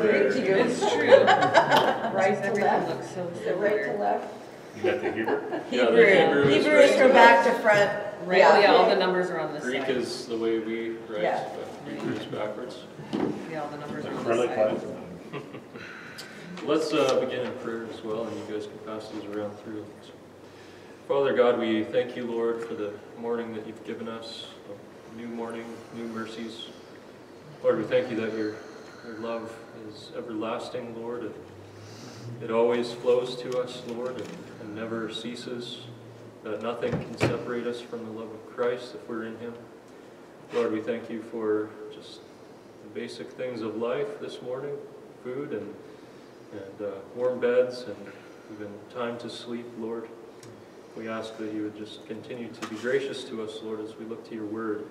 prayer. Great to It's true. Right to Everything left, looks so is right to similar. left? You got the Hebrew? Yeah, the Hebrew, Hebrew is Hebrew is from to back to front. Right, Yeah. yeah, all the numbers are on this Greek side. is the way we write, Yeah. but Hebrew is backwards. Yeah, all the numbers are on Really this quiet. side. Let's uh, begin in prayer as well, and you guys can pass these around through. Father God, we thank you, Lord, for the morning that you've given us, a new morning, new mercies. Lord, we thank you that your, your love is everlasting, Lord, and it always flows to us, Lord, and, and never ceases, that nothing can separate us from the love of Christ if we're in him. Lord, we thank you for just the basic things of life this morning, food and and uh, warm beds and even time to sleep, Lord. We ask that you would just continue to be gracious to us, Lord, as we look to your word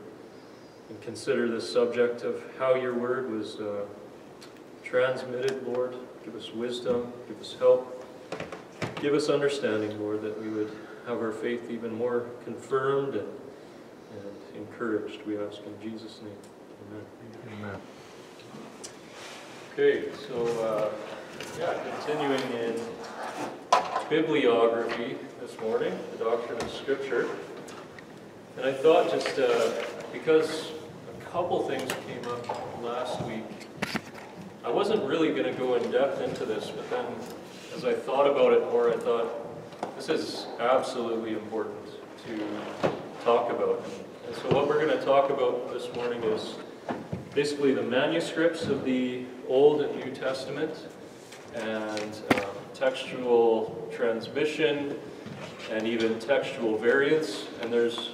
and consider this subject of how your word was uh, transmitted, Lord. Give us wisdom, give us help, give us understanding, Lord, that we would have our faith even more confirmed and, and encouraged. We ask in Jesus' name. Amen. Amen. Okay, so, uh, yeah, continuing in bibliology this morning, the doctrine of Scripture. And I thought just uh, because a couple things came up last week, I wasn't really going to go in depth into this, but then as I thought about it more, I thought this is absolutely important to talk about. And so what we're going to talk about this morning is basically the manuscripts of the Old and New Testament and um, textual transmission and even textual variants. And there's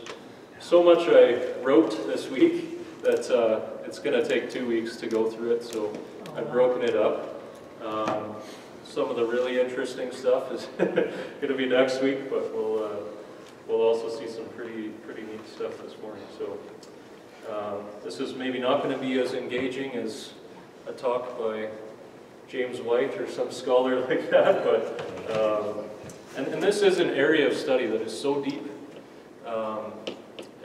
so much I wrote this week that uh, it's going to take two weeks to go through it, so I've broken it up. Um, some of the really interesting stuff is going to be next week, but we'll, uh, we'll also see some pretty, pretty neat stuff this morning. So um, this is maybe not going to be as engaging as a talk by James White or some scholar like that, but um, and, and this is an area of study that is so deep, um,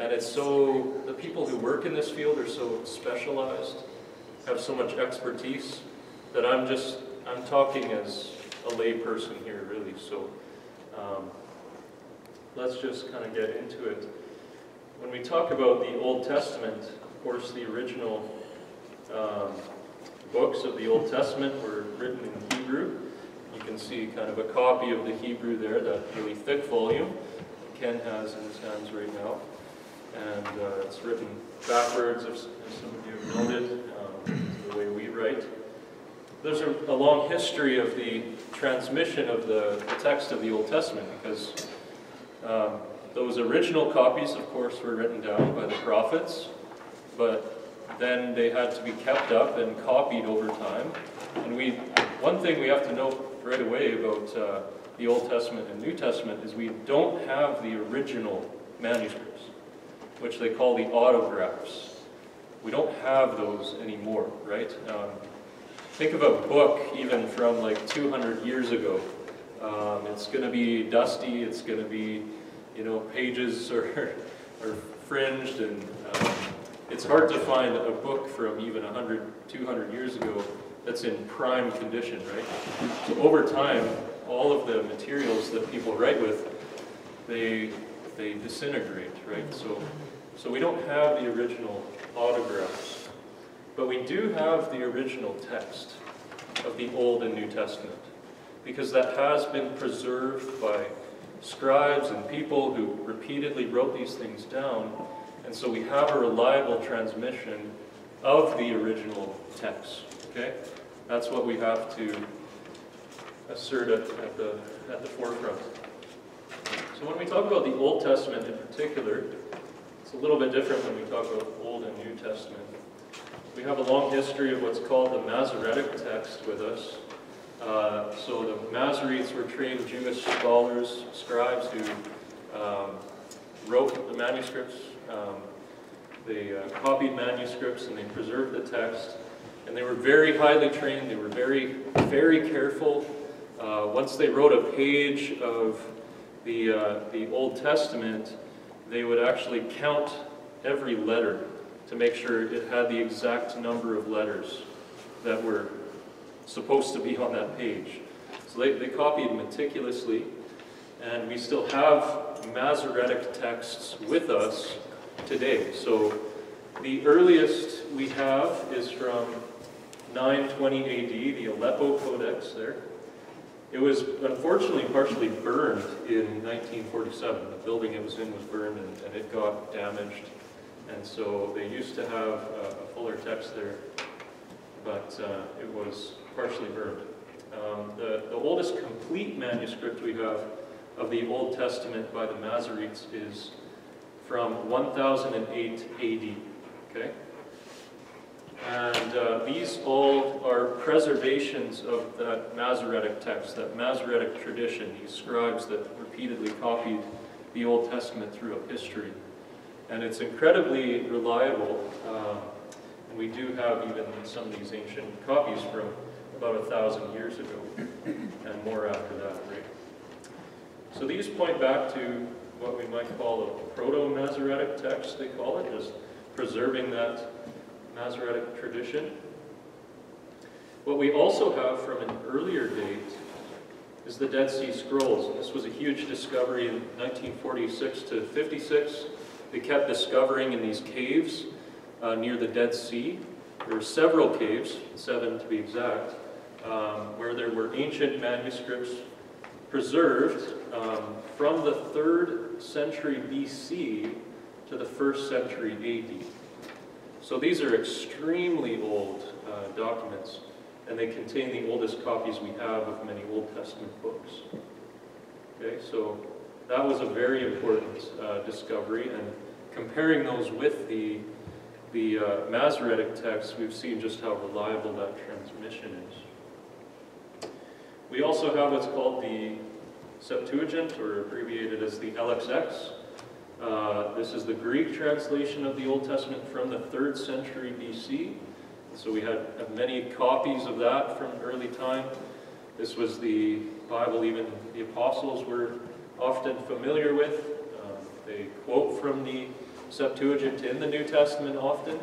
and it's so the people who work in this field are so specialized, have so much expertise that I'm just I'm talking as a lay person here, really. So um, let's just kind of get into it. When we talk about the Old Testament, of course, the original um, books of the Old Testament were written in Hebrew. You can see kind of a copy of the Hebrew there, that really thick volume Ken has in his hands right now. And uh, it's written backwards, as, as some of you have noted, write. There's a, a long history of the transmission of the, the text of the Old Testament because um, those original copies, of course, were written down by the prophets, but then they had to be kept up and copied over time. And we, one thing we have to know right away about uh, the Old Testament and New Testament is we don't have the original manuscripts, which they call the autographs. We don't have those anymore, right? Um, think of a book even from like 200 years ago. Um, it's going to be dusty. It's going to be, you know, pages are, are fringed and um, it's hard to find a book from even 100, 200 years ago that's in prime condition, right? So over time, all of the materials that people write with, they, they disintegrate, right? So, so we don't have the original autographs, but we do have the original text of the Old and New Testament, because that has been preserved by scribes and people who repeatedly wrote these things down and so we have a reliable transmission of the original text. Okay? That's what we have to assert at, the, at the forefront. So when we talk about the Old Testament in particular, it's a little bit different when we talk about Old and Testament. We have a long history of what's called the Masoretic text with us. Uh, so the Masoretes were trained Jewish scholars, scribes who um, wrote the manuscripts um, they uh, copied manuscripts and they preserved the text. And they were very highly trained. They were very, very careful. Uh, once they wrote a page of the, uh, the Old Testament, they would actually count every letter to make sure it had the exact number of letters that were supposed to be on that page. So they, they copied meticulously, and we still have Masoretic texts with us today. So the earliest we have is from 920 AD, the Aleppo Codex there. It was unfortunately partially burned in 1947. The building it was in was burned and, and it got damaged. And so they used to have a, a fuller text there, but uh, it was partially burned. Um, the, the oldest complete manuscript we have of the Old Testament by the Masoretes is from 1008 AD. Okay? And uh, these all are preservations of that Masoretic text, that Masoretic tradition, these scribes that repeatedly copied the Old Testament throughout history. And it's incredibly reliable, um, and we do have even some of these ancient copies from about a thousand years ago, and more after that, right? So these point back to what we might call a proto-Masoretic text, they call it, just preserving that Masoretic tradition. What we also have from an earlier date is the Dead Sea Scrolls. This was a huge discovery in 1946 to 56. They kept discovering in these caves uh, near the Dead Sea. There were several caves, seven to be exact, um, where there were ancient manuscripts preserved um, from the 3rd century BC to the 1st century AD. So these are extremely old uh, documents, and they contain the oldest copies we have of many Old Testament books. Okay, so that was a very important uh, discovery, and comparing those with the, the uh, Masoretic texts, we've seen just how reliable that transmission is. We also have what's called the Septuagint, or abbreviated as the LXX. Uh, this is the Greek translation of the Old Testament from the 3rd century BC. So we had many copies of that from early time. This was the Bible even the apostles were often familiar with. Um, they quote from the Septuagint in the New Testament often.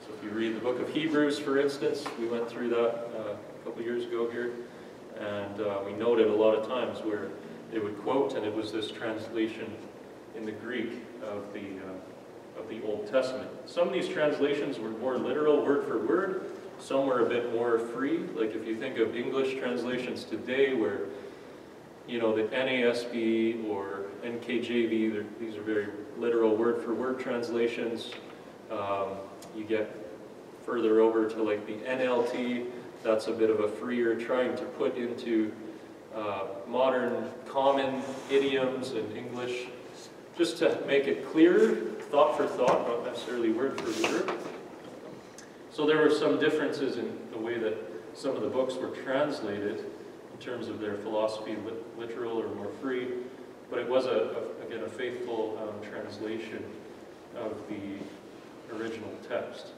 So if you read the book of Hebrews, for instance, we went through that uh, a couple years ago here, and uh, we noted a lot of times where they would quote, and it was this translation in the Greek of the, uh, of the Old Testament. Some of these translations were more literal, word for word. Some were a bit more free. Like if you think of English translations today where, you know, the NASB or NKJV, these are very literal word for word translations. Um, you get further over to like the NLT, that's a bit of a freer, trying to put into uh, modern common idioms and English just to make it clearer, thought for thought, not necessarily word for word. So there were some differences in the way that some of the books were translated in terms of their philosophy, literal or more free, but it was, a, a again, a faithful um, translation of the original text.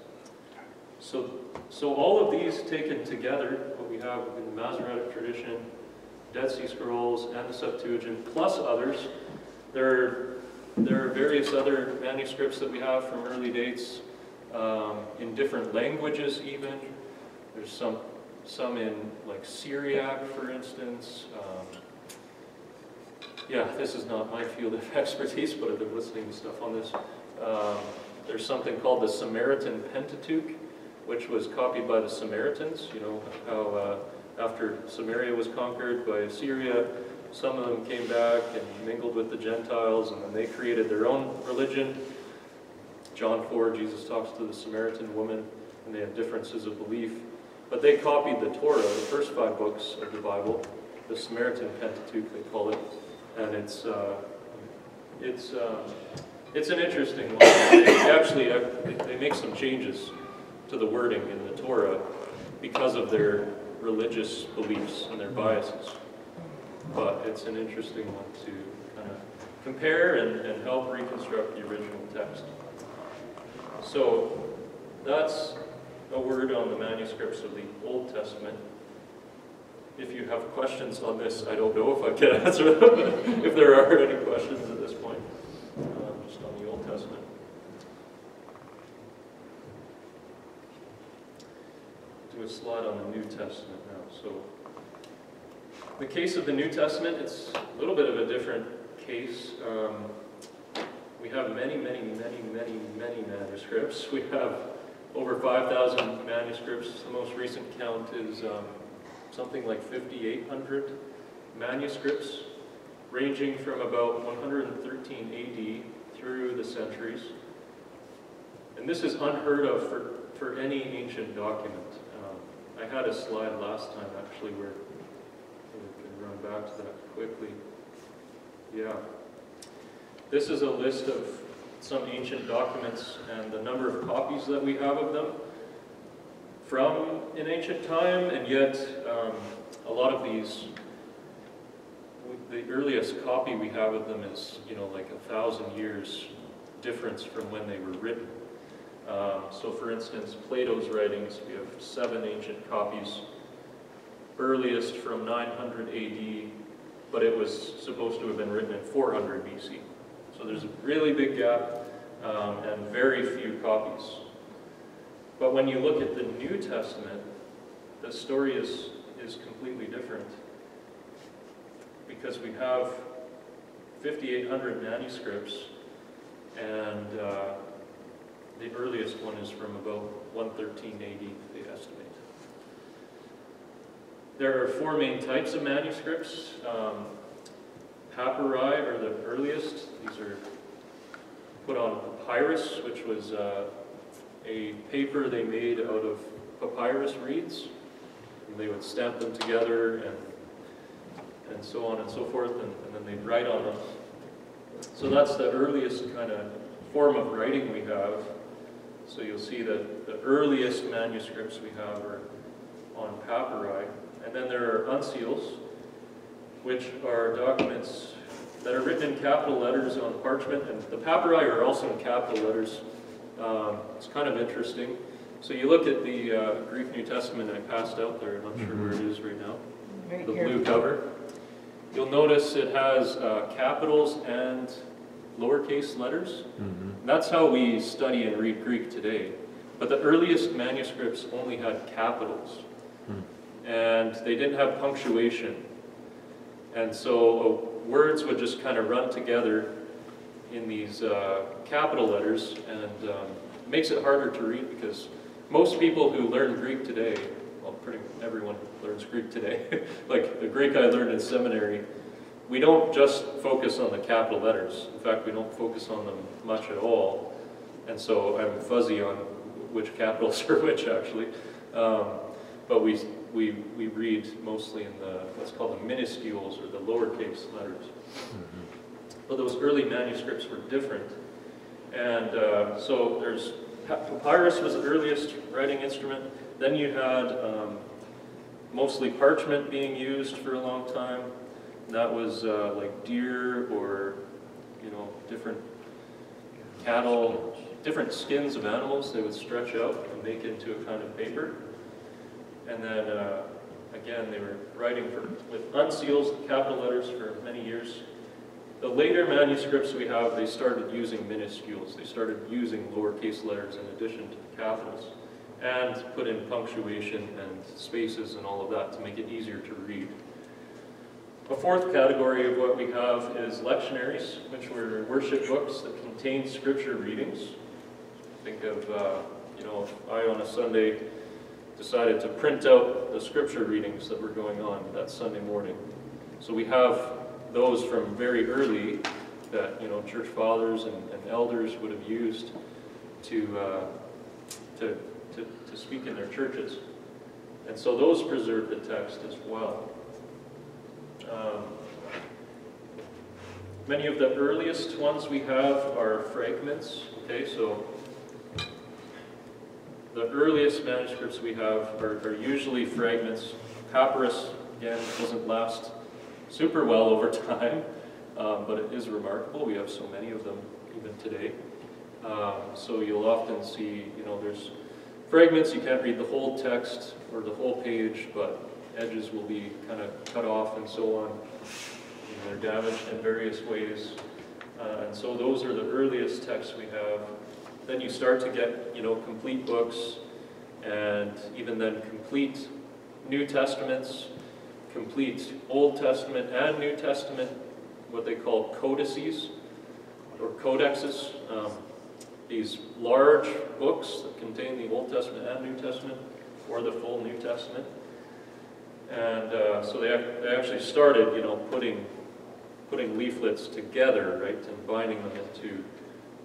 So, so all of these taken together, what we have in the Masoretic tradition, Dead Sea Scrolls, and the Septuagint, plus others, there are there are various other manuscripts that we have from early dates um, in different languages even. There's some, some in like Syriac, for instance. Um, yeah, this is not my field of expertise, but I've been listening to stuff on this. Um, there's something called the Samaritan Pentateuch, which was copied by the Samaritans. You know, how uh, after Samaria was conquered by Assyria, some of them came back and mingled with the Gentiles, and then they created their own religion. John 4, Jesus talks to the Samaritan woman, and they have differences of belief. But they copied the Torah, the first five books of the Bible, the Samaritan Pentateuch, they call it. And it's, uh, it's, uh, it's an interesting one. They actually, uh, they make some changes to the wording in the Torah because of their religious beliefs and their biases but it's an interesting one to kind of compare and, and help reconstruct the original text. So that's a word on the manuscripts of the Old Testament. If you have questions on this, I don't know if I can answer them, if there are any questions at this point, um, just on the Old Testament. Do a slide on the New Testament now. So, the case of the New Testament, it's a little bit of a different case. Um, we have many, many, many, many, many manuscripts. We have over 5,000 manuscripts. The most recent count is um, something like 5,800 manuscripts, ranging from about 113 AD through the centuries. And this is unheard of for, for any ancient document. Um, I had a slide last time actually where we can run back to that quickly. Yeah. This is a list of some ancient documents and the number of copies that we have of them from an ancient time, and yet um, a lot of these, the earliest copy we have of them is, you know, like a thousand years difference from when they were written. Um, so for instance, Plato's writings, we have seven ancient copies, earliest from 900 AD, but it was supposed to have been written in 400 BC. So there's a really big gap um, and very few copies. But when you look at the New Testament, the story is, is completely different. Because we have 5,800 manuscripts, and uh, the earliest one is from about 113 AD, they estimate. There are four main types of manuscripts. Um, papyri are the earliest. These are put on papyrus, which was uh, a paper they made out of papyrus reeds. And they would stamp them together and, and so on and so forth, and, and then they'd write on them. So that's the earliest kind of form of writing we have. So you'll see that the earliest manuscripts we have are on papyri. And then there are uncials, which are documents that are written in capital letters on parchment, and the papyri are also in capital letters. Um, it's kind of interesting. So you look at the uh, Greek New Testament I passed out there, I'm not sure where it is right now, Right the here. blue cover. You'll notice it has uh, capitals and lowercase letters. That's how we study and read Greek today. But the earliest manuscripts only had capitals. And they didn't have punctuation. And so uh, words would just kind of run together in these uh, capital letters and um, makes it harder to read because most people who learn Greek today, well, pretty everyone learns Greek today, like the Greek I learned in seminary, we don't just focus on the capital letters. In fact, we don't focus on them much at all. And so I'm fuzzy on which capitals are which actually. Um, but we, we, we read mostly in the, what's called the minuscules or the lowercase letters. But those early manuscripts were different. And uh, so there's, papyrus was the earliest writing instrument. Then you had um, mostly parchment being used for a long time. That was uh, like deer or, you know, different cattle, different skins of animals they would stretch out and make into a kind of paper. And then, uh, again, they were writing for, with uncials, capital letters for many years. The later manuscripts we have, they started using minuscules. They started using lowercase letters in addition to the capitals and put in punctuation and spaces and all of that to make it easier to read. A fourth category of what we have is lectionaries, which were worship books that contained scripture readings. Think of, uh, you know, I on a Sunday decided to print out the scripture readings that were going on that Sunday morning. So we have those from very early that, you know, church fathers and, and elders would have used to, uh, to, to, to speak in their churches. And so those preserve the text as well. Um, many of the earliest ones we have are fragments. Okay, so the earliest manuscripts we have are, are usually fragments. Papyrus, again, doesn't last super well over time, um, but it is remarkable. We have so many of them even today. Um, so you'll often see, you know, there's fragments, you can't read the whole text or the whole page, but edges will be kind of cut off and so on. They're damaged in various ways. Uh, and so those are the earliest texts we have. Then you start to get, you know, complete books, and even then complete New Testaments, complete Old Testament and New Testament, what they call codices or codexes. Um, these large books that contain the Old Testament and New Testament, or the full New Testament. And uh, so they, they actually started, you know, putting, putting leaflets together, right, and binding them into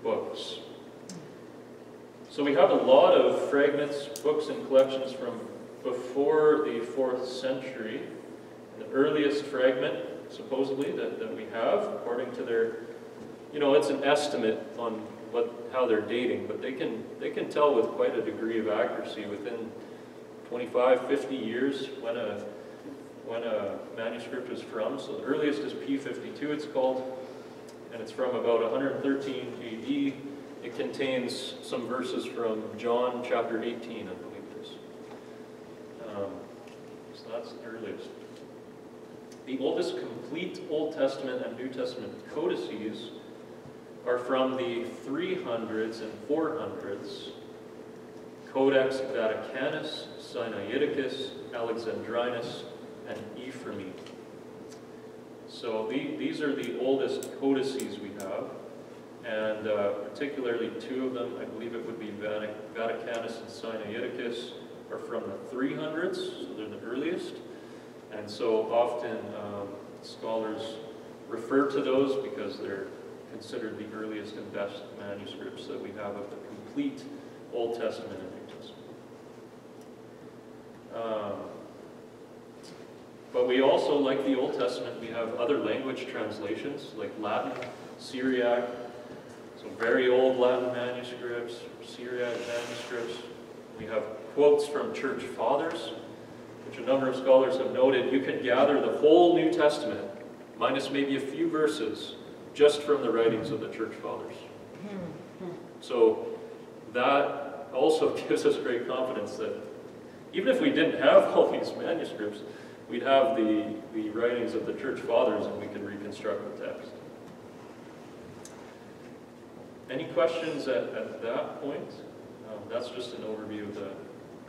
books. So we have a lot of fragments, books, and collections from before the fourth century. The earliest fragment, supposedly, that, that we have, according to their, you know, it's an estimate on what, how they're dating, but they can, they can tell with quite a degree of accuracy within 25, 50 years when a, when a manuscript is from. So the earliest is P52, it's called, and it's from about 113 AD. It contains some verses from John chapter 18, I believe it is. Um, so that's the earliest. The oldest complete Old Testament and New Testament codices are from the 300s and 400s. Codex Vaticanus, Sinaiticus, Alexandrinus, and Ephraemi. So the, these are the oldest codices we have, and uh, particularly two of them, I believe it would be Vati- Vaticanus and Sinaiticus, are from the 300s, so they're the earliest. And so often um, scholars refer to those because they're considered the earliest and best manuscripts that we have of the complete Old Testament and New Testament. Um, but we also, like the Old Testament, we have other language translations like Latin, Syriac, so very old Latin manuscripts, Syriac manuscripts. We have quotes from church fathers, which a number of scholars have noted. You can gather the whole New Testament, minus maybe a few verses, just from the writings of the church fathers. So that also gives us great confidence that even if we didn't have all these manuscripts, we'd have the, the writings of the church fathers and we could reconstruct the text. Any questions at, at that point? Um, that's just an overview of the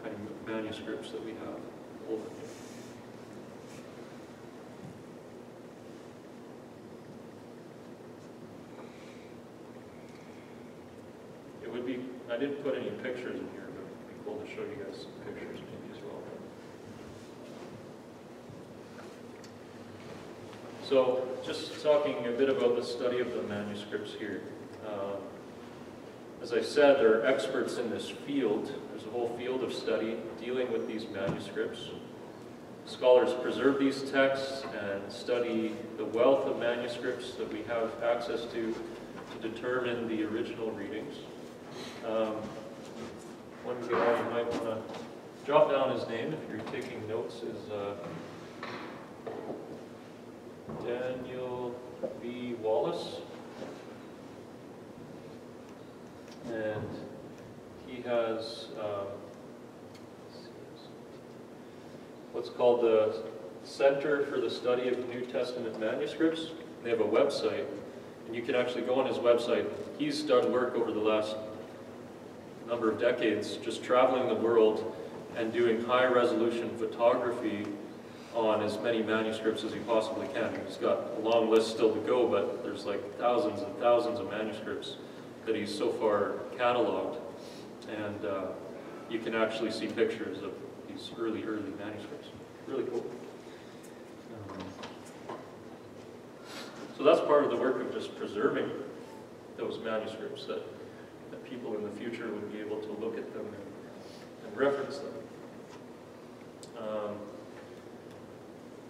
kind of manuscripts that we have. And new. It would be, I didn't put any pictures in here, but it'd be cool to show you guys some pictures maybe as well. So, just talking a bit about the study of the manuscripts here. Um, As I said, there are experts in this field. There's a whole field of study dealing with these manuscripts. Scholars preserve these texts and study the wealth of manuscripts that we have access to to determine the original readings. Um, One guy you might want to jot down his name if you're taking notes is uh, Daniel B. Wallace. And he has um, what's called the Center for the Study of New Testament Manuscripts. They have a website, and you can actually go on his website. He's done work over the last number of decades just traveling the world and doing high resolution photography on as many manuscripts as he possibly can. He's got a long list still to go, but there's like thousands and thousands of manuscripts that he's so far cataloged. And uh, you can actually see pictures of these early, early manuscripts. Really cool. Um, So that's part of the work of just preserving those manuscripts that, that people in the future would be able to look at them and, and reference them. Um,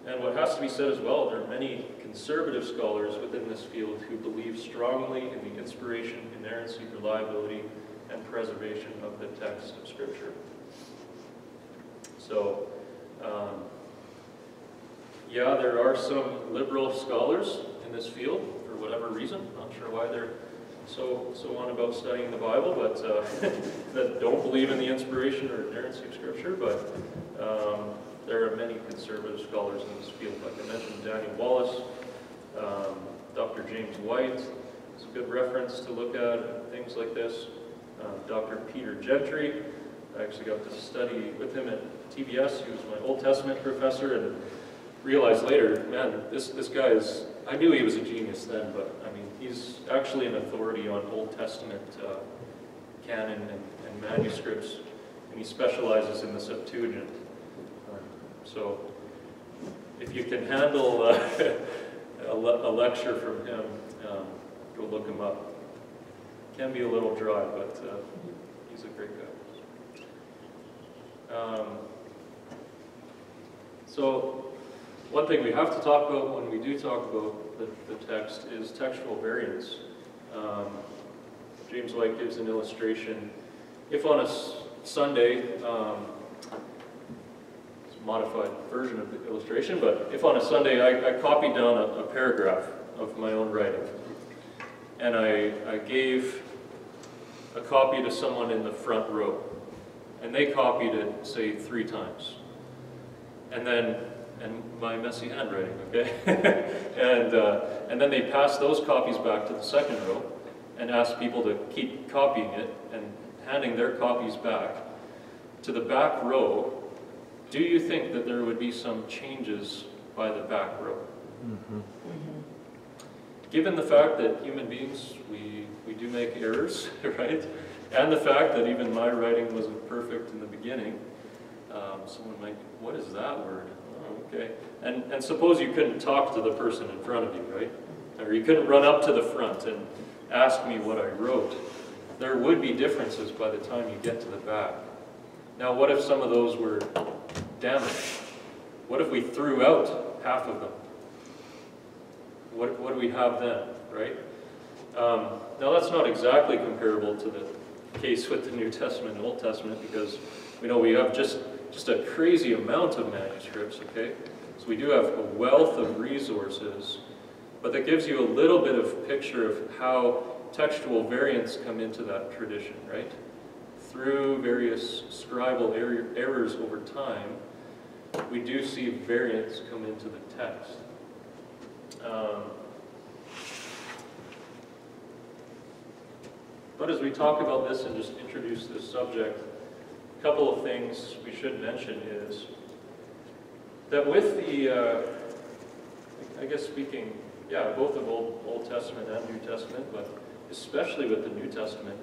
and what has to be said as well, there are many conservative scholars within this field who believe strongly in the inspiration, inerrancy, reliability, and preservation of the text of Scripture. So, um, yeah, there are some liberal scholars in this field for whatever reason. I'm not sure why they're so so on about studying the Bible, but uh, that don't believe in the inspiration or inerrancy of Scripture. But um, there are many conservative scholars in this field. Like I mentioned, Daniel Wallace, um, Dr. James White is a good reference to look at things like this. Um, Dr. Peter Gentry, I actually got to study with him at TBS. He was my Old Testament professor, and realized later, man, this this guy is. I knew he was a genius then, but I mean, he's actually an authority on Old Testament uh, canon and, and manuscripts, and he specializes in the Septuagint. So, if you can handle uh, a, le- a lecture from him, um, go look him up. Can be a little dry, but uh, he's a great guy. Um, so, one thing we have to talk about when we do talk about the, the text is textual variants. Um, James White gives an illustration. If on a Sunday, um, modified version of the illustration, but if on a Sunday I, I copied down a, a paragraph of my own writing, and I, I gave a copy to someone in the front row, and they copied it, say, three times. And then, and my messy handwriting, okay? and, uh, and then they passed those copies back to the second row and asked people to keep copying it and handing their copies back to the back row. Do you think that there would be some changes by the back row? Given the fact that human beings, we, we do make errors, right? And the fact that even my writing wasn't perfect in the beginning, um, someone might, what is that word? Oh, okay. And, and suppose you couldn't talk to the person in front of you, right? Or you couldn't run up to the front and ask me what I wrote. There would be differences by the time you get to the back. Now, what if some of those were damaged? What if we threw out half of them? What, what do we have then, right? Um, now, that's not exactly comparable to the case with the New Testament and Old Testament because we know we have just, just a crazy amount of manuscripts, okay? So we do have a wealth of resources, but that gives you a little bit of picture of how textual variants come into that tradition, right? Through various scribal er- errors over time, we do see variants come into the text. Um, but as we talk about this and just introduce this subject, a couple of things we should mention is that with the, uh, I guess speaking, yeah, both of Old, Old Testament and New Testament, but especially with the New Testament,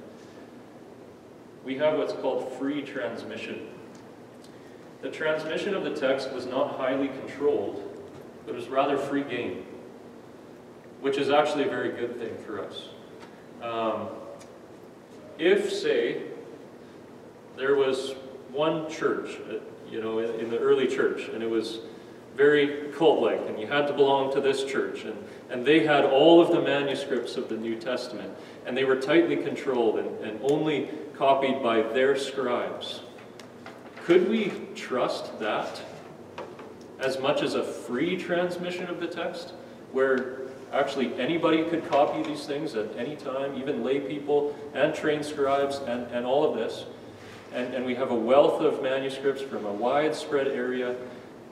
we have what's called free transmission. The transmission of the text was not highly controlled, but was rather free game which is actually a very good thing for us. Um, if, say, there was one church, uh, you know, in, in the early church, and it was very cult-like, and you had to belong to this church, and, and they had all of the manuscripts of the New Testament, and they were tightly controlled and, and only copied by their scribes. Could we trust that as much as a free transmission of the text, where Actually, anybody could copy these things at any time, even lay people and trained scribes and, and all of this. And, and we have a wealth of manuscripts from a widespread area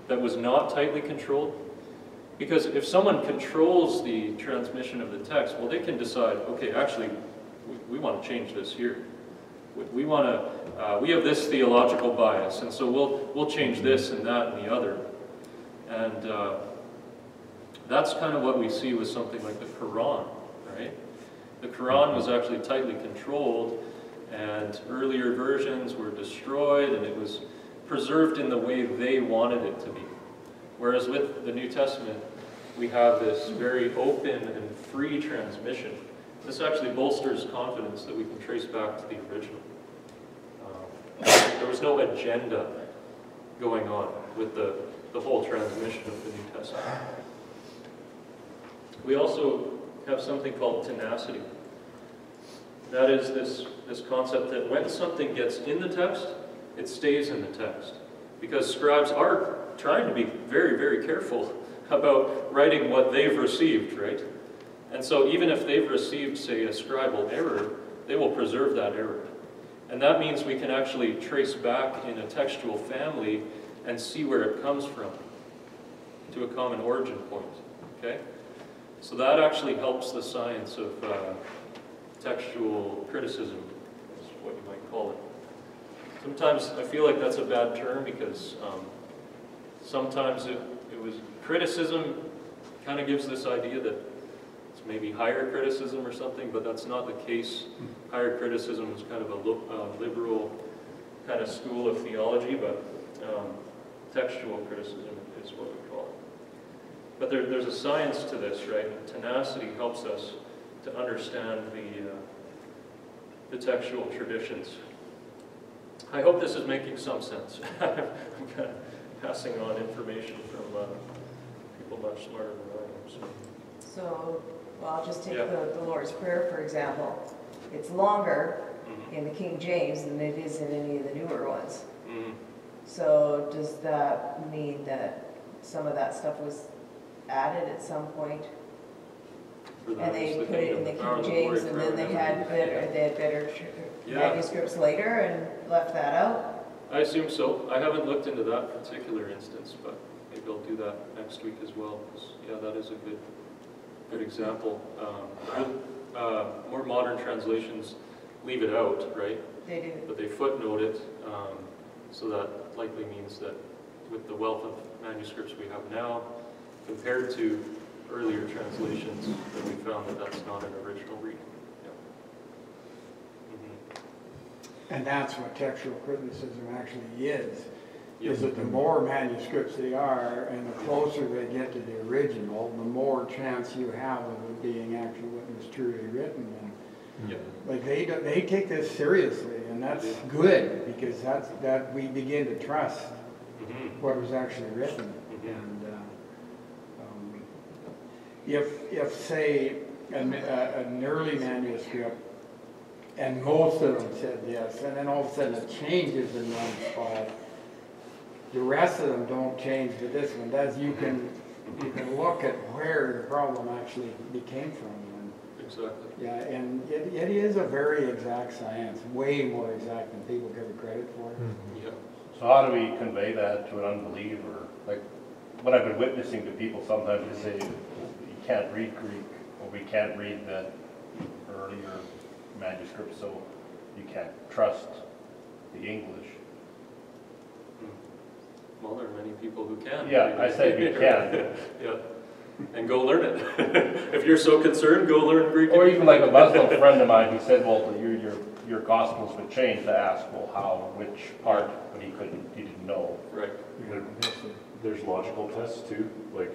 that was not tightly controlled. Because if someone controls the transmission of the text, well, they can decide, okay, actually, we, we want to change this here. We, want to, uh, we have this theological bias, and so we'll, we'll change this and that and the other. And uh, that's kind of what we see with something like the Quran, right? The Quran was actually tightly controlled, and earlier versions were destroyed, and it was preserved in the way they wanted it to be. Whereas with the New Testament, we have this very open and free transmission. This actually bolsters confidence that we can trace back to the original. Um, there was no agenda going on with the, the whole transmission of the New Testament. We also have something called tenacity. That is this, this concept that when something gets in the text, it stays in the text. Because scribes are trying to be very, very careful about writing what they've received, right? And so even if they've received, say, a scribal error, they will preserve that error. And that means we can actually trace back in a textual family and see where it comes from to a common origin point, okay? So that actually helps the science of uh, textual criticism, is what you might call it. sometimes I feel like that's a bad term because um, sometimes it, it was criticism kind of gives this idea that maybe higher criticism or something, but that's not the case. Higher criticism is kind of a uh, liberal kind of school of theology, but um, textual criticism is what we call it. But there, there's a science to this, right? Tenacity helps us to understand the, uh, the textual traditions. I hope this is making some sense. I'm kind of passing on information from uh, people much smarter than I am. So. So, well, I'll just take Yeah. the, the Lord's Prayer, for example. It's longer Mhm. in the King James than it is in any of the newer ones. Mhm. So does that mean that some of that stuff was added at some point? For And they is put it in the kingdom, power, King the glory James and then they forever. had better, they had better tr- Yeah. manuscripts later and left that out? I assume so. I haven't looked into that particular instance, but maybe I'll do that next week as well. 'cause, yeah, that is a good, good example. Um, uh, more modern translations leave it out, right? They do. But they footnote it, um, so that likely means that with the wealth of manuscripts we have now, compared to earlier translations, that we found that that's not an original reading. Yeah. Mhm. And that's what textual criticism actually is, is that the more manuscripts they are and the closer they get to the original, the more chance you have of it being actually what was truly written. And. Like they, they take this seriously and that's good because that's, that we begin to trust Mhm. what was actually written. Mhm. And uh, um, if, if, say, an, a- an early manuscript, and most of them said yes, and then all of a sudden it changes in one spot, the rest of them don't change, but this one does, you can, you can look at where the problem actually became from. And, Exactly. Yeah, and it, it is a very exact science, way more exact than people give it credit for. Mm-hmm. Yeah. So how do we convey that to an unbeliever? Like, what I've been witnessing to people sometimes is say, you can't read Greek, or we can't read the earlier manuscript, so you can't trust the English. Well, there are many people who can. Yeah, I said you can. Yeah, and go learn it. If you're so concerned, go learn Greek. Or even like a Muslim friend of mine who said, well, your, your, your gospels would change to ask, well, how, which part, but he couldn't, he didn't know. Right. There- There's logical tests too, like,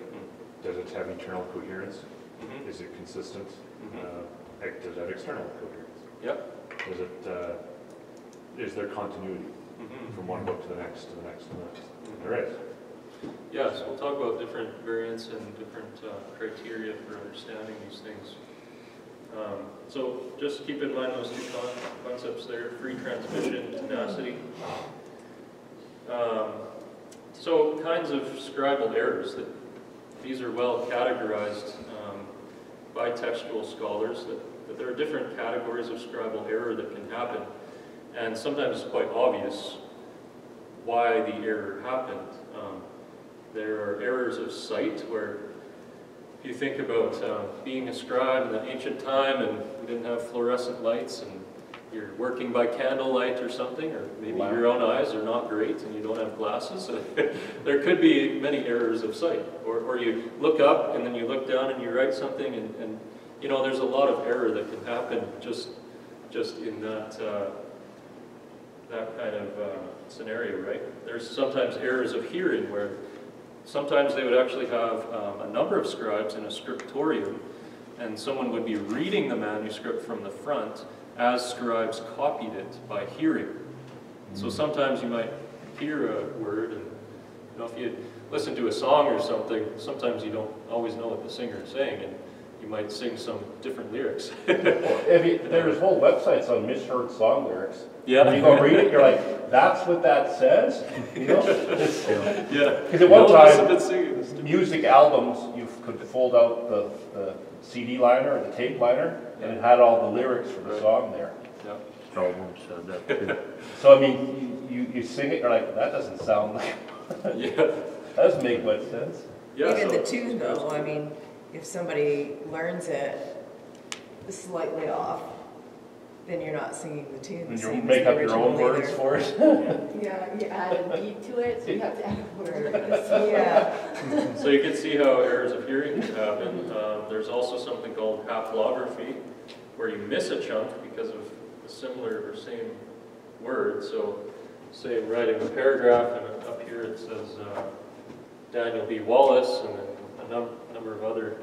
does it have internal coherence? Mhm. Is it consistent? Mhm. Uh, Does it have external coherence? Yep. Does it, uh, is there continuity Mhm. from one book to the next, to the next, to the next? There is. Yes, we'll talk about different variants and different uh, criteria for understanding these things. Um, So just keep in mind those two con- concepts there, free transmission, tenacity. Um, So kinds of scribal errors, that these are well categorized um, by textual scholars, that that there are different categories of scribal error that can happen. And sometimes it's quite obvious why the error happened. Um, there are errors of sight where if you think about uh, being a scribe in the ancient time and we didn't have fluorescent lights and you're working by candlelight or something, or maybe Wow. your own eyes are not great and you don't have glasses, there could be many errors of sight. Or, or you look up and then you look down and you write something and, and you know, there's a lot of error that can happen just, just in that, uh, that kind of uh, scenario, right? There's sometimes errors of hearing where sometimes they would actually have um, a number of scribes in a scriptorium and someone would be reading the manuscript from the front as scribes copied it by hearing. So sometimes you might hear a word and you know, if you listen to a song or something, sometimes you don't always know what the singer is saying and you might sing some different lyrics. If you, there's whole websites on misheard song lyrics. Yeah. When you go read it, you're like, that's what that says? You know? Yeah. Because at one Well, listen time, to singing, it's different. music albums, you could fold out the, the CD liner or the tape liner, and it had all the lyrics for the Right. song there. Yeah. Albums said that too. So I mean, you, you, you sing it, you're like, that doesn't sound like, Yeah. that doesn't make much sense. Yeah, Even so- the tune though, I mean, if somebody learns it slightly off, Then you're not singing the tune And you same as make the up your own original words either. for it. Yeah, you add a beat to it, so you have to add a word. Yeah, So you can see how errors of hearing can happen. Um, There's also something called haplography, where you miss a chunk because of a similar or same word. So say I'm writing a paragraph and up here it says uh, Daniel B. Wallace and then a num- number of other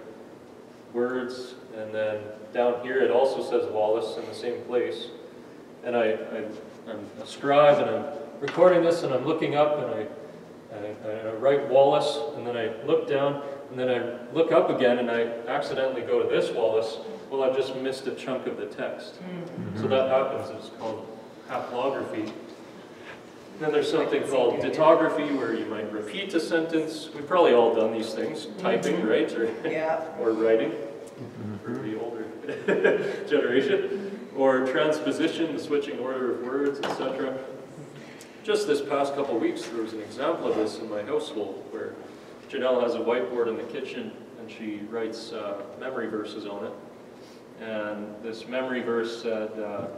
words. And then down here it also says Wallace in the same place. And I, I, I'm a scribe and I'm recording this and I'm looking up and I I, I write Wallace, and then I look down, and then I look up again, and I accidentally go to this Wallace. Well, I've just missed a chunk of the text. Mm-hmm. So that happens. It's called haplography. Then there's something called dittography, where you might repeat a sentence. We've probably all done these things, typing, right, or, yeah. or writing, for the older generation, or transposition, the switching order of words, etc. Just this past couple of weeks, there was an example of this in my household where Janelle has a whiteboard in the kitchen and she writes uh, memory verses on it. And this memory verse said, uh,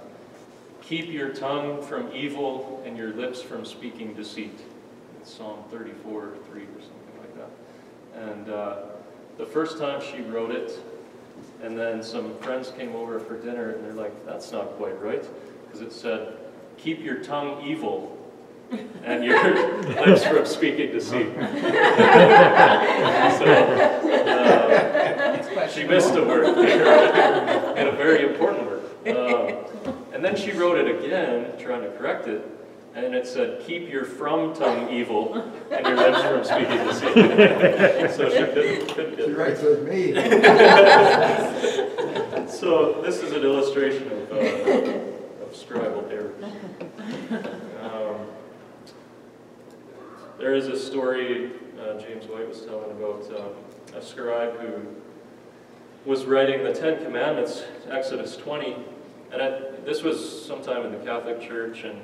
Keep your tongue from evil and your lips from speaking deceit. It's Psalm 34, 3 or something like that. And uh, the first time she wrote it, and then some friends came over for dinner and they're like, That's not quite right. Because it said, Keep your tongue evil and your lips from speaking deceit. so, uh, she missed a word there, and a very important word. Um, and then she wrote it again, trying to correct it, and it said, "Keep your from tongue evil and your lips from speaking deceit." so she couldn't, couldn't get She writes with me. So this is an illustration of, uh, of scribal errors. Um, There is a story uh, James White was telling about uh, a scribe who was writing the Ten Commandments, Exodus 20, and at, this was sometime in the Catholic Church, and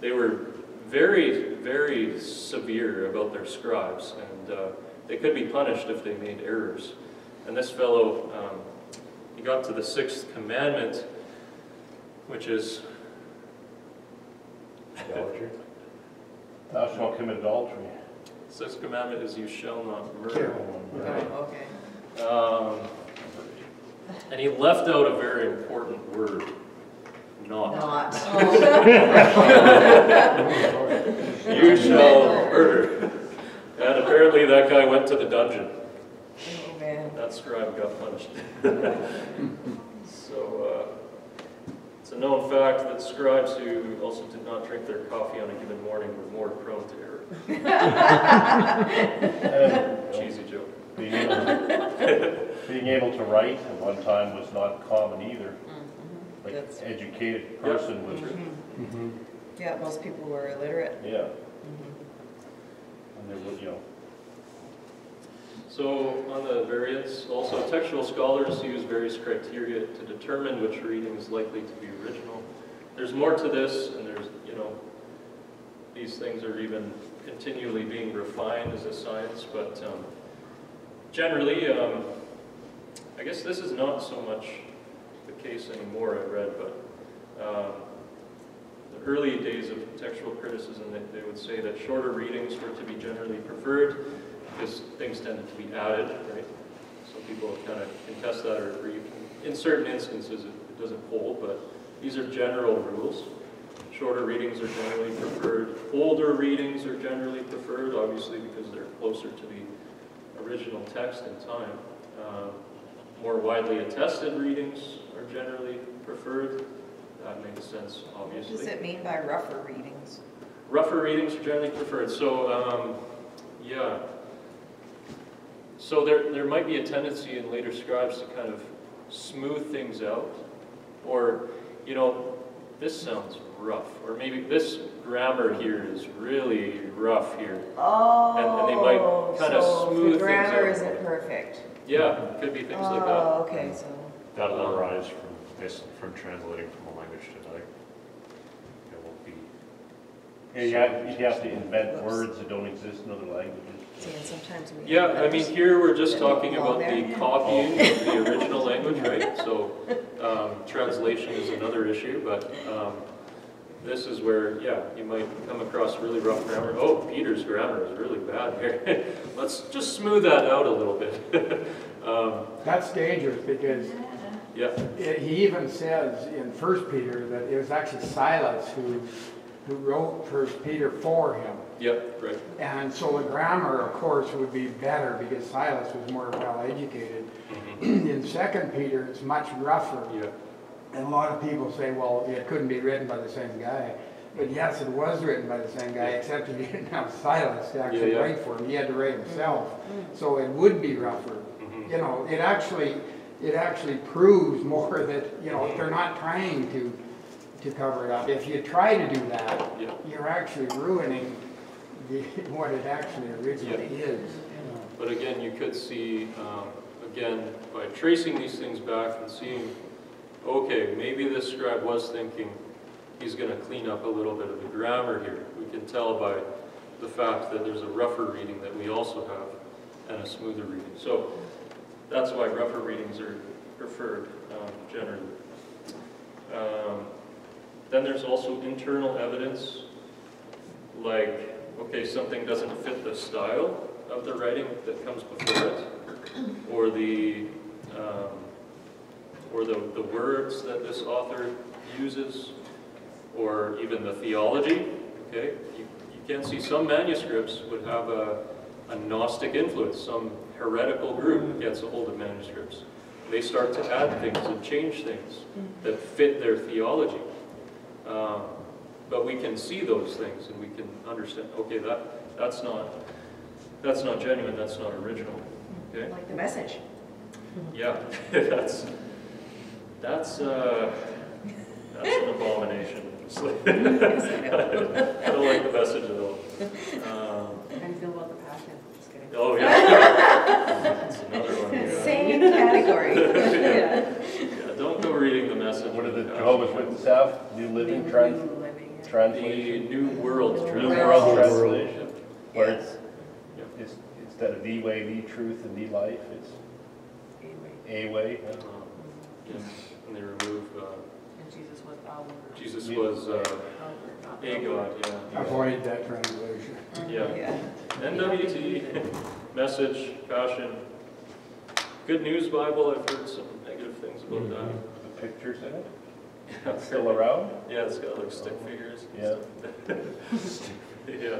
they were very, very severe about their scribes, and uh, they could be punished if they made errors. And this fellow, um, he got to the sixth commandment, which is Idolatry? Thou shalt commit adultery. sixth commandment is you shall not Kill. murder. Oh, okay. Um, and he left out a very important word, not. Not. You shall murder. And apparently that guy went to the dungeon. Oh, man. That scribe got punished. So, uh, it's a known fact that scribes who also did not drink their coffee on a given morning were more prone to error. And, you know, Cheesy joke. Being able, being able to write at one time was not common either. Like That's- educated person was, Yeah, most people were illiterate. yeah. And they would, you know, So on the variants, also textual scholars use various criteria to determine which reading is likely to be original. There's more to this, and there's, you know, these things are even continually being refined as a science, but um, generally, um, I guess this is not so much the case anymore, I read, but um, the early days of textual criticism, they, they would say that shorter readings were to be generally preferred because things tended to be added, right? So people kind of contest that or agree. In certain instances, it, it doesn't hold, but these are general rules. Shorter readings are generally preferred. Older readings are generally preferred, obviously, because they're closer to the original text in time. Uh, more widely attested readings are generally preferred. That makes sense, What obviously. does it mean by rougher readings? Rougher readings are generally preferred, so, um, yeah. So there, there might be a tendency in later scribes to kind of smooth things out, or, you know, this sounds rough, or maybe this grammar here is really rough here. Oh, And- and they might kinda so smooth the grammar isn't perfect. Yeah, could be things like that. Oh, okay, so, That'll arise from this, from translating from a language to another. It won't be. yeah, you have, you have to invent words that don't exist in other languages. seeing some sometimes we. Yeah, I mean, here we're just talking about the there. copying of the original language, right? So, um, translation is another issue, but, um, this is where, yeah, you might come across really rough grammar. Oh, Peter's grammar is really bad here. Let's just smooth that out a little bit. Um, That's dangerous because yeah, it- he even says in First Peter that it was actually Silas who, who wrote First Peter for him. yep, right, And so the grammar, of course, would be better because Silas was more well-educated. In Second Peter, it's much rougher. yeah, And a lot of people say, well, it couldn't be written by the same guy. But yes, it was written by the same guy, except he didn't have Silas to actually Yeah, yeah. write for him. He had to write himself. So it would be rougher. mhm, You know, it actually, it actually proves more that, you know, they're not trying to, to cover it up. If you try to do that, yeah. you're actually ruining the, what it actually originally is. But again, you could see, um, again, by tracing these things back and seeing, okay, maybe this scribe was thinking he's gonna clean up a little bit of the grammar here. We can tell by the fact that there's a rougher reading that we also have and a smoother reading. So that's why rougher readings are preferred um, generally. Um, Then there's also internal evidence, like, okay, something doesn't fit the style of the writing that comes before it, or the, um, or the, the words that this author uses, or even the theology, okay? You, you can see some manuscripts would have a, a Gnostic influence, some heretical group gets a hold of manuscripts. They start to add things and change things that fit their theology. Um, But we can see those things and we can understand, okay, that, that's not, that's not genuine, that's not original, okay? Like the message. Yeah, that's, that's, uh, that's an abomination. I don't like the message at all. Um, How do you feel about the passion? Just kidding. Oh, yeah. That's another one, yeah. Same category. Yeah. Yeah, Don't go reading the message. What are the Jehovah's Witness have? New Living Trans, New living. The New World New Translation. World Translation, where it's, Yep. it's, instead of the way, the truth, and the life, it's Anyway, a way. Um, yeah, And they remove, uh, And Jesus was our word. Jesus was uh, Our a God, yeah. Avoid that translation. Yeah. Yeah. NWT, message, caution. Good News Bible, I've heard some negative things about that. The pictures in it, Yeah, it's still around? Yeah, it's got like stick figures. Yeah. Yeah.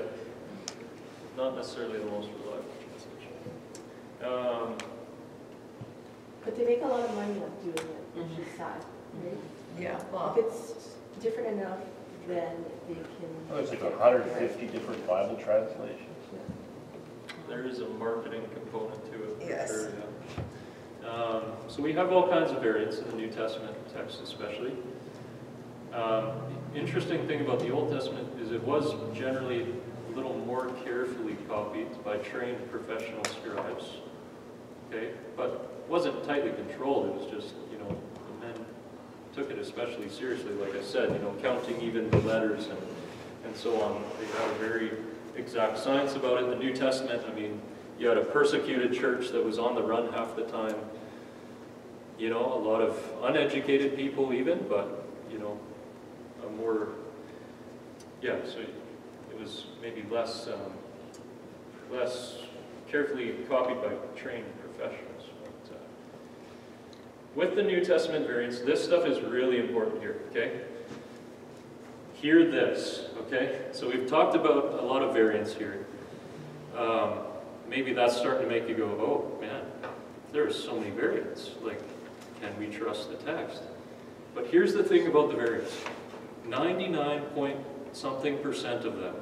Not necessarily the most reliable message. Um, But they make a lot of money on doing it, which is sad, right? Yeah, If it's different enough, then they can. Oh, There's like hundred and fifty different Bible translations. There is a marketing component to it. for Yes. sure, yeah. Um, So we have all kinds of variants in the New Testament text especially. Um, Interesting thing about the Old Testament is it was generally a little more carefully copied by trained professional scribes. Okay, but wasn't tightly controlled, it was just, you know, the men took it especially seriously, like I said, you know, counting even the letters and, and so on. They had a very exact science about it. The New Testament, I mean, you had a persecuted church that was on the run half the time. You know, a lot of uneducated people even, but, you know, a more, yeah, so it was maybe less, um, less carefully copied by trained professionals. With the New Testament variants, this stuff is really important here, okay? Hear this, okay? So we've talked about a lot of variants here. Um, maybe that's starting to make you go, oh, man, there's so many variants. Like, can we trust the text? But here's the thing about the variants. 99 point something percent of them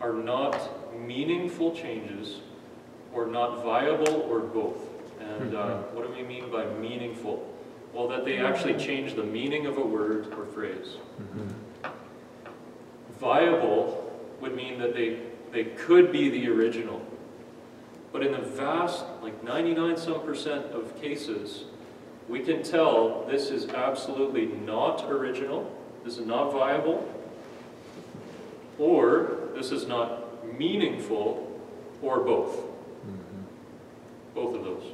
are not meaningful changes or not viable or both. And hmm. uh, what do we mean by meaningful? Well, that they actually change the meaning of a word or phrase. Mm-hmm. Viable would mean that they, they could be the original. But in the vast, like 99 some percent of cases, we can tell this is absolutely not original, this is not viable, or this is not meaningful, or both. Mm-hmm. both of those.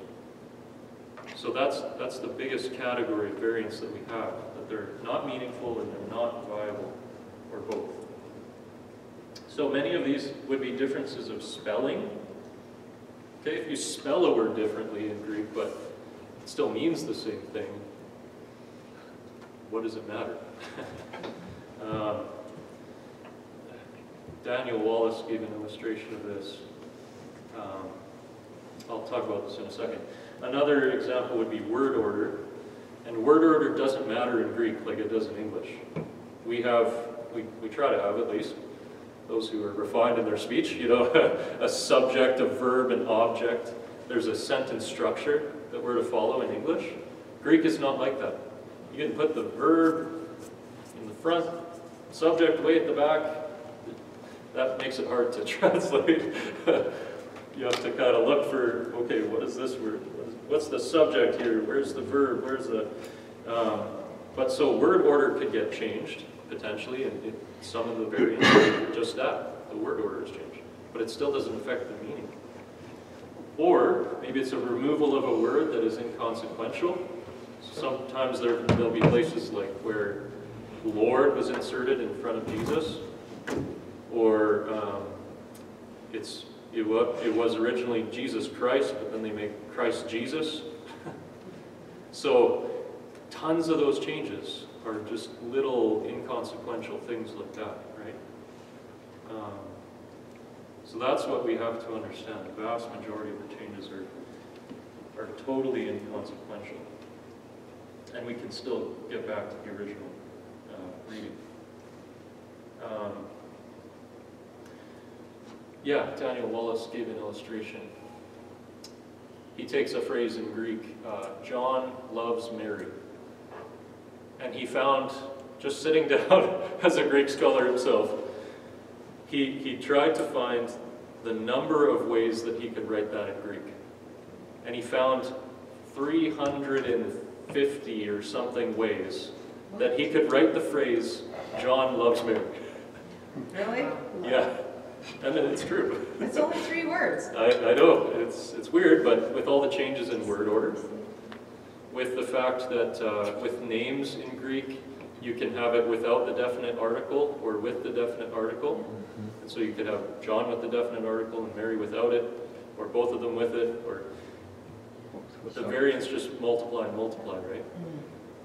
So that's, that's the biggest category of variants that we have, that they're not meaningful and they're not viable, or both. So many of these would be differences of spelling. Okay, if you spell a word differently in Greek, but it still means the same thing, what does it matter? um, Daniel Wallace gave an illustration of this. Um, I'll talk about this in a second. Another example would be word order. And word order doesn't matter in Greek like it does in English. We have, we, we try to have at least, those who are refined in their speech, you know, a subject, a verb, an object. There's a sentence structure that we're to follow in English. Greek is not like that. You can put the verb in the front, subject way at the back. That makes it hard to translate. you have to kind of look for, okay, what is this word? What is- the subject here? Where's the verb? Where's the, um, but so word order could get changed potentially, and it, some of the variants are just that, the word order is changed, but it still doesn't affect the meaning. Or maybe it's a removal of a word that is inconsequential. Sometimes there, there'll be places like where Lord was inserted in front of Jesus, or um, it's it was, it was originally Jesus Christ, but then they make Christ Jesus. so tons of those changes are just little inconsequential things like that, right? Um, so that's what we have to understand. The vast majority of the changes are, are totally inconsequential. And we can still get back to the original uh, reading. Um, yeah, Daniel Wallace gave an illustration. He takes a phrase in Greek, uh, John loves Mary. And he found, just sitting down as a Greek scholar himself, he, he tried to find the number of ways that he could write that in Greek. And he found 350 or something ways that he could write the phrase, John loves Mary. Really? Yeah, and then it's true. It's only three words. I, I know, it's, it's weird, but with all the changes in word order, with the fact that uh, with names in Greek, you can have it without the definite article or with the definite article. And so you could have John with the definite article and Mary without it, or both of them with it, or the variants just multiply and multiply, right?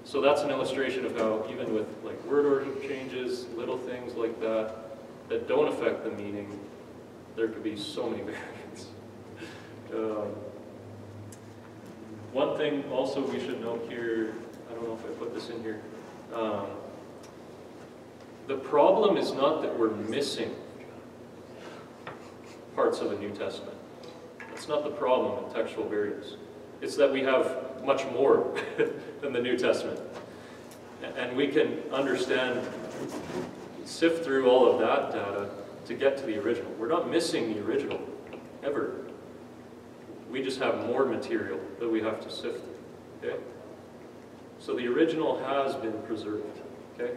So that's an illustration of how even with like word order changes, little things like that, that don't affect the meaning, there could be so many variants. Um, One thing also we should note here, I don't know if I put this in here. um, The problem is not that we're missing parts of the New Testament. That's not the problem with textual variants. It's that we have much more than the New Testament. And we can understand, sift through all of that data to get to the original. We're not missing the original, ever. We just have more material that we have to sift through, okay? So the original has been preserved, okay?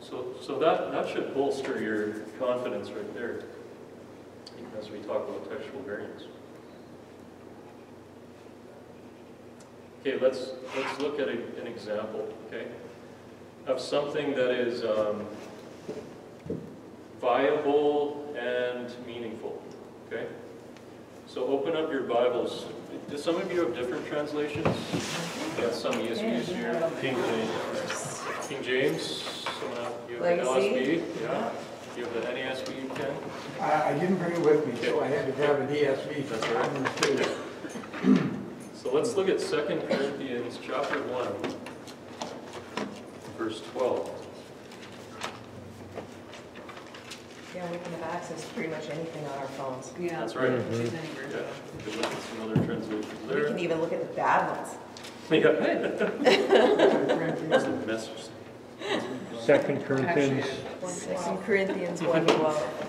So, so that, that should bolster your confidence right there as we talk about textual variants. Okay, let's, let's look at a, an example, okay, of something that is um, viable and meaningful, okay? So open up your Bibles. Do some of you have different translations? Got some ESVs here. King James. King James, someone have, you have the Legacy? LSB? Yeah. You have the NASB, you can? I, I didn't bring it with me, so I had to grab an ESV. That's all right. I'm gonna say, So let's look at 2 Corinthians chapter 1, verse 12. Yeah, we can have access to pretty much anything on our phones. Yeah. That's right. Mm-hmm. Choose anywhere. Yeah, you can look at some other translations We there. can even look at the bad ones. Yeah. Doesn't mess Second Corinthians, Second Corinthians one twelve.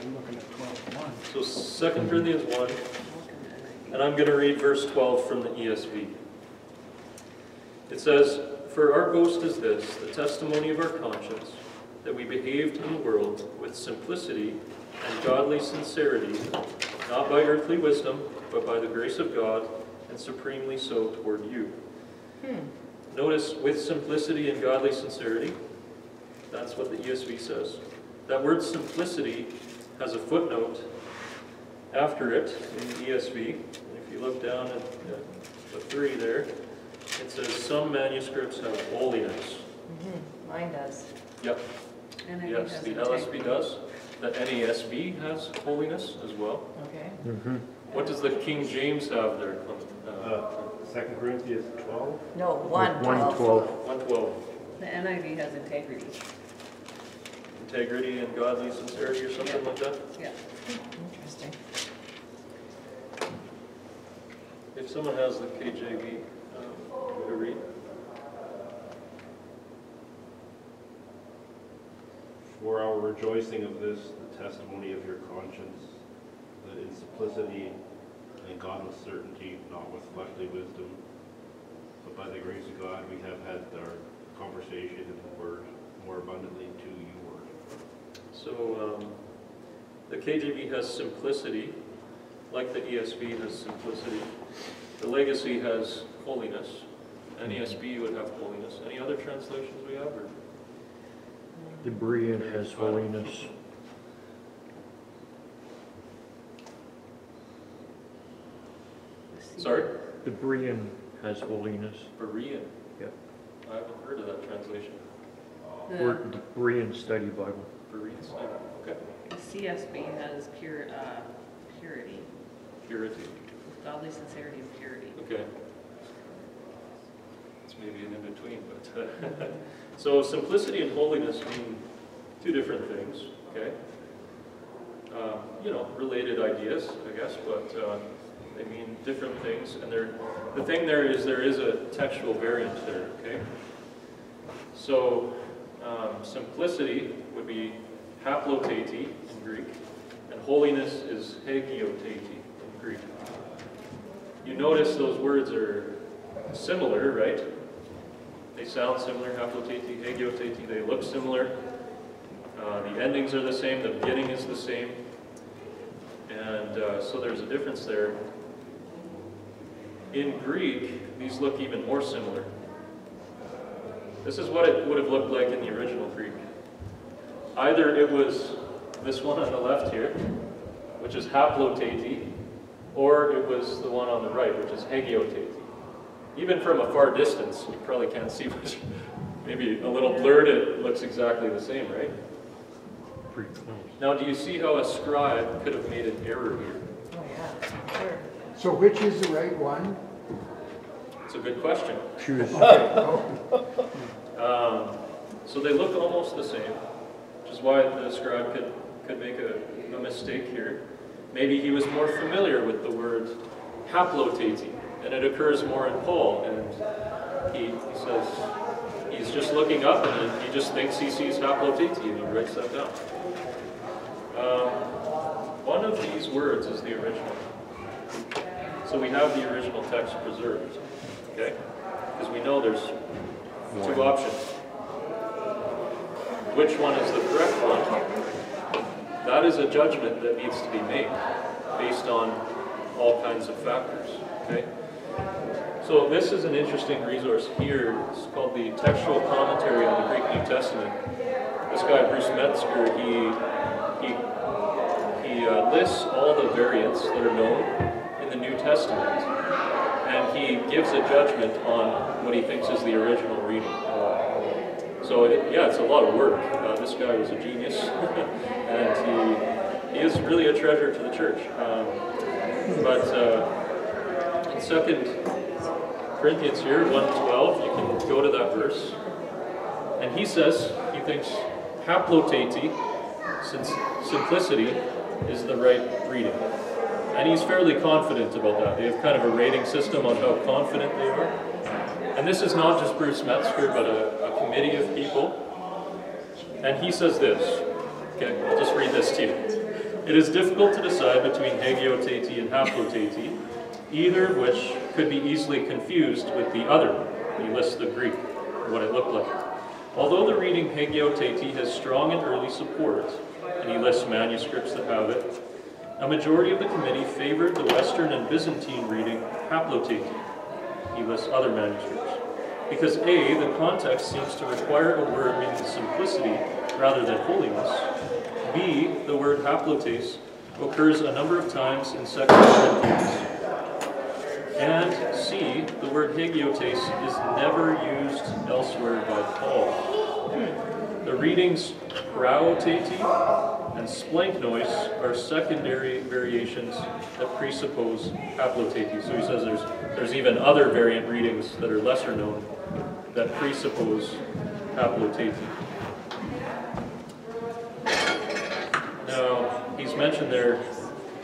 I'm looking at twelve one. So 2 Corinthians 1, and I'm going to read verse 12 from the ESV. It says, For our boast is this, the testimony of our conscience, that we behaved in the world with simplicity and godly sincerity, not by earthly wisdom, but by the grace of God, and supremely so toward you. Hmm. Notice, with simplicity and godly sincerity, that's what the ESV says. That word simplicity has a footnote after it in the ESV. And if you look down at the three there, it says, some manuscripts have holiness. Mhm, Mine does. Yep, And then he yes, has the integrity. LSB does. The NASB has holiness as well. Okay. Mhm. What does the King James have there? Uh, Uh, Second Corinthians twelve? No, one, One twelve. twelve. 112, The NIV has integrity. integrity and godly sincerity or something like that? Yeah. Interesting. If someone has the KJV, to read. For our rejoicing of this, the testimony of your conscience, that in simplicity and godless certainty, not with fleshly wisdom, but by the grace of God, we have had our conversation in the word more abundantly to you word. So um, the KJV has simplicity, like the ESV has simplicity. The Legacy has holiness. NESB would have holiness. Any other translations we have? Or? The Berean has holiness. Sorry? The Berean has holiness. Berean? Yep. I haven't heard of that translation. Or The the Berean Study Bible. Berean, okay. the CSB has pure, uh, purity, Purity, godly sincerity and purity. okay. Maybe an in-between, but, uh, so simplicity and holiness mean two different things, okay? Um, You know, related ideas, I guess, but uh, they mean different things, and the thing there is, there is a textual variant there, okay? So, um, simplicity would be haploteti in Greek, and holiness is hagioteti in Greek. You notice those words are similar, right? They sound similar, haploteti, hagioteti, they look similar. Uh, the endings are the same, the beginning is the same. And uh, so there's a difference there. In Greek, these look even more similar. This is what it would have looked like in the original Greek. Either it was this one on the left here, which is haploteti, or it was the one on the right, which is hagioteti. Even from a far distance, you probably can't see much. Maybe a little blurred, it looks exactly the same, right? Pretty close. Now, do you see how a scribe could have made an error here? Oh, yeah, sure. So which is the right one? It's a good question. Choose. Um, so they look almost the same, which is why the scribe could, could make a, a mistake here. Maybe he was more familiar with the word haploteti, and it occurs more in Paul, and he, he says he's just looking up and he just thinks he sees haploteti, and he writes that down. Um, one of these words is the original. So we have the original text preserved, okay? Because we know there's two options. Which one is the correct one? That is a judgment that needs to be made based on all kinds of factors, okay? So this is an interesting resource here. It's called the Textual Commentary on the Greek New Testament. This guy, Bruce Metzger, he, he, he uh, lists all the variants that are known in the New Testament, and he gives a judgment on what he thinks is the original reading. So it, yeah, it's a lot of work. Uh, this guy was a genius, and he, he is really a treasure to the church. Um, but uh, Second Corinthians here, 1.12, you can go to that verse, and he says he thinks haploteti, since simplicity, is the right reading. And he's fairly confident about that. They have kind of a rating system on how confident they are. And this is not just Bruce Metzger, but a, a committee of people. And he says this. Okay, I'll just read this to you. It is difficult to decide between hagioteti and haploteti, either of which could be easily confused with the other. He lists the Greek, what it looked like. Although the reading hagioteti has strong and early support, and he lists manuscripts that have it, A majority of the committee favored the Western and Byzantine reading Haploteti. He lists other manuscripts. Because A, the context seems to require a word meaning simplicity rather than holiness. B, the word haplotes occurs a number of times in 2 Corinthians. And C, the word hagiotes is never used elsewhere by Paul. The readings praoteti and splanchnois are secondary variations that presuppose haploteti. So he says there's, there's even other variant readings that are lesser known that presuppose haploteti. Now, he's mentioned there,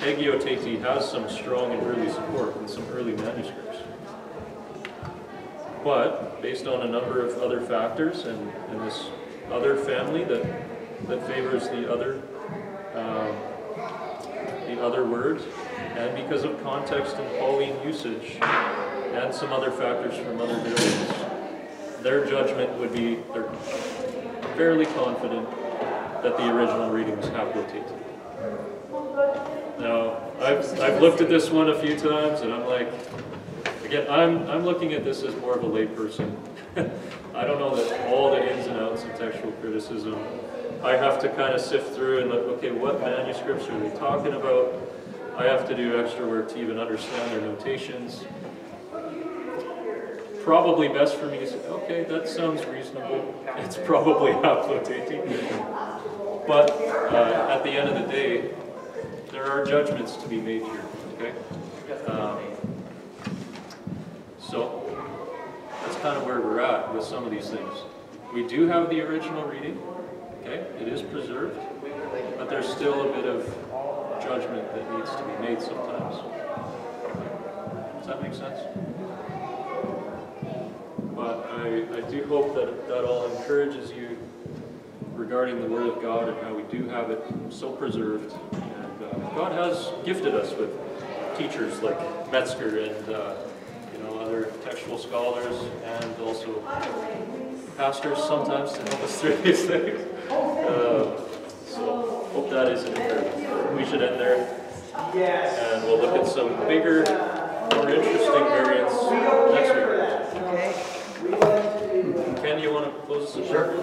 hagioteti has some strong and early support in some early manuscripts. But, based on a number of other factors and, and this other family that, that favors the other, um, the other words, and because of context and Pauline usage, and some other factors from other variants, their judgment would be, they're fairly confident that the original reading is haploteti. Now, I've, I've looked at this one a few times and I'm like, again, I'm, I'm looking at this as more of a layperson. I don't know that all the ins and outs of textual criticism. I have to kind of sift through and look, okay, what manuscripts are they talking about? I have to do extra work to even understand their notations. Probably best for me to say, okay, that sounds reasonable. It's probably haploteti. But uh, at the end of the day, there are judgments to be made here, okay? Um, so, that's kind of where we're at with some of these things. We do have the original reading, okay? It is preserved, but there's still a bit of judgment that needs to be made sometimes. Does that make sense? But I, I do hope that that all encourages you regarding the Word of God and how we do have it so preserved. God has gifted us with teachers like Metzger and uh, you know other textual scholars and also pastors sometimes to help us through these things. Uh, so hope that is an encouragement. We should end there. And we'll look at some bigger, more interesting variants next week. Okay. Ken, you want to close us? Sure.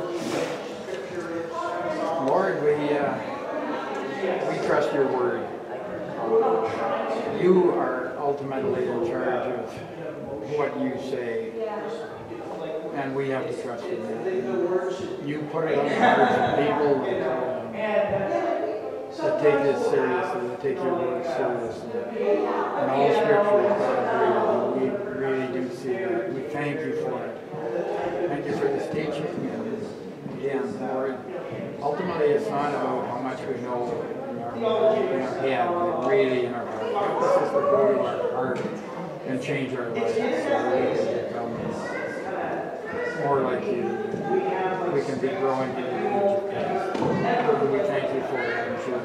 Lord, we, uh, we trust your word. You are ultimately in charge of what you say. And we have to trust in that. You put it on the hearts of people that, um, that take this seriously, that take your word seriously. And all scripture is God. We really do see that. We thank you for it. Thank you for this teaching. And again, Lord, ultimately it's not about how much we know in our, in our head, but really in our heart. This is to go to our heart and change our lives. So more like you. We can be growing in the image We thank you for having and choose